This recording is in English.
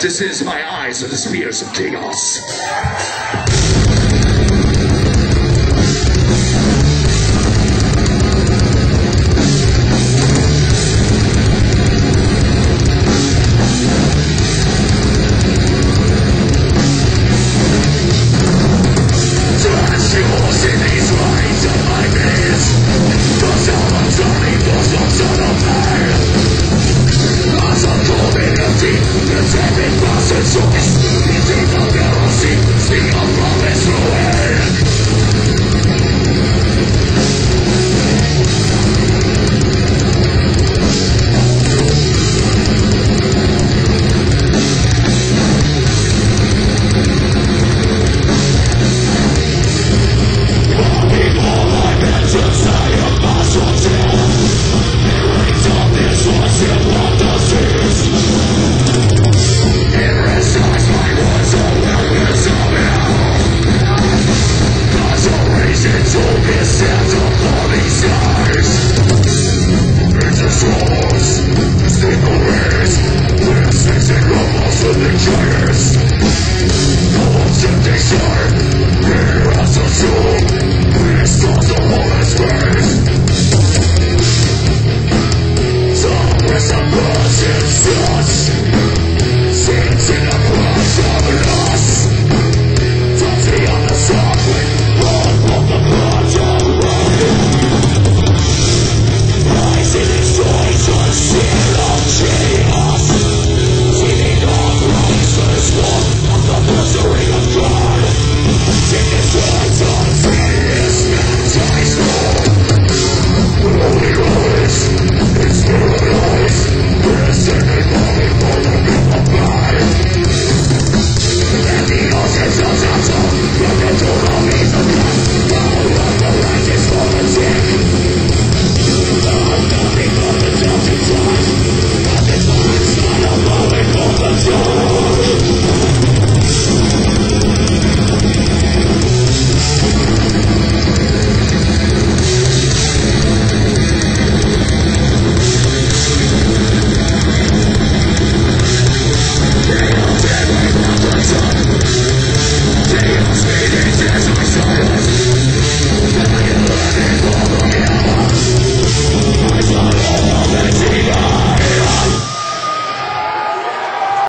This is my eyes of the spears of chaos.